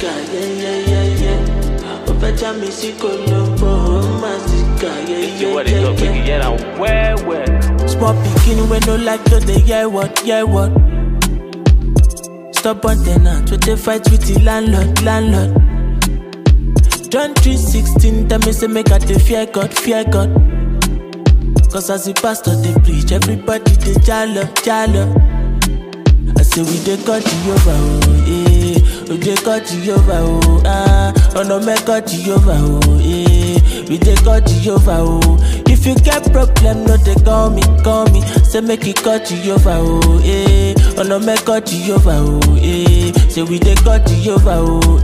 nigga, yeah, yeah, yeah, yeah. Ó fẹ́ já mi sí kòlóbó, ó máa sì kà, yeah, See yeah, what yeah, yeah. yeah, I'm well, well. Small pikin we no like to dey hear what, hear what. Stubborn tenant we dey fight with the landlord, landlord. John 3:16 tell me say make I dey fear God, fear God. Cause as the pastor dey preach, everybody dey jalo, jalo. I say we dey cut Jehovah, oh, eh. We dey cut Jehovah, oh, ah. Ọ̀nà mẹ́kọ̀ Jehovah, oh, eh. We dey cut Jehovah, oh. If you get problem, no dey call me, call me. Say make you cut Jehovah, oh, eh. Ọ̀nà mẹ́kọ̀ Jehovah, oh, eh. Say we dey cut Jehovah, oh,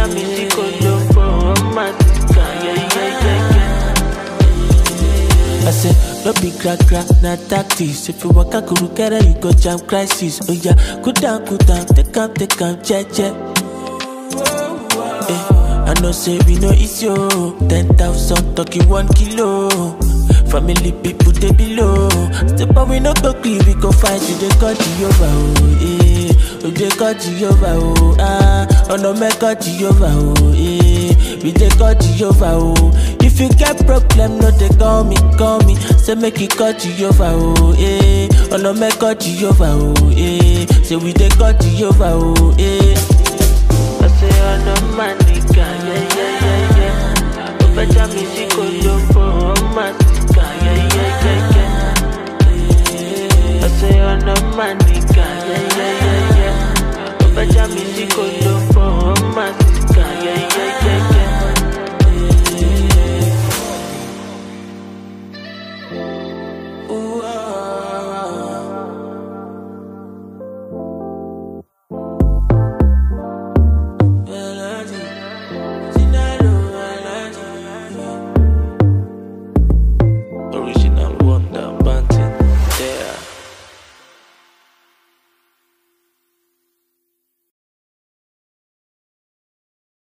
yeah. Yeah, yeah, yeah, yeah. I say, no be gra gra, na tactics. If you walk a kuru kere, you go jam crisis. Oh yeah, cool down, cool down, take am, take am, che che. Eh, I know say we no easy oh. Ten thousand talking one kilo. Family people they below. Step up we no go clean, we go fight you they cut you over oh eh. We they cut you over oh ah. Onomeka Jehovah, oh, eh. We take God Jehovah, oh. If you get problem, no, they call me, call me. Say, make it God Jehovah, oh, eh. Onomeka Jehovah, oh, eh. Say, we take God Jehovah, oh, eh. I say, oh, Onomanika, yeah, yeah, yeah, yeah. Obeja mi si ko yo for Onomanika, yeah, yeah, yeah, yeah. I say, oh, Onomanika, yeah, yeah, yeah jam in the condo for a month.